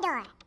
door.